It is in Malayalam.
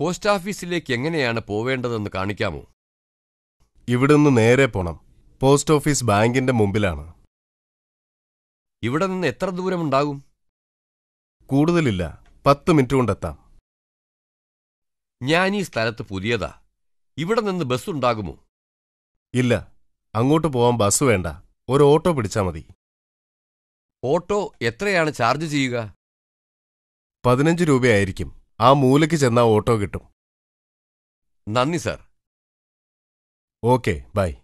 പോസ്റ്റ് ഓഫീസിലേക്ക് എങ്ങനെയാണ് പോവേണ്ടതെന്ന് കാണിക്കാമോ? ഇവിടുന്ന് നേരെ പോണം. പോസ്റ്റ് ഓഫീസ് ബാങ്കിന്റെ മുമ്പിലാണ്. ഇവിടെ നിന്ന് എത്ര ദൂരമുണ്ടാകും കൂടുതലില്ല. പത്ത് മിനിറ്റ് കൊണ്ടെത്താം. ഞാൻ ഈ സ്ഥലത്ത് പുതിയതാ. ഇവിടെ നിന്ന് ബസ് ഉണ്ടാകുമോ? ഇല്ല. അങ്ങോട്ട് പോവാൻ ബസ് വേണ്ട. ഒരു ഓട്ടോ പിടിച്ചാൽ മതി. ഓട്ടോ എത്രയാണ് ചാർജ് ചെയ്യുക? പതിനഞ്ച് രൂപയായിരിക്കും. ആ മൂലയ്ക്ക് ചെന്നാ ഓട്ടോ കിട്ടും. നന്ദി സർ. Okay bye.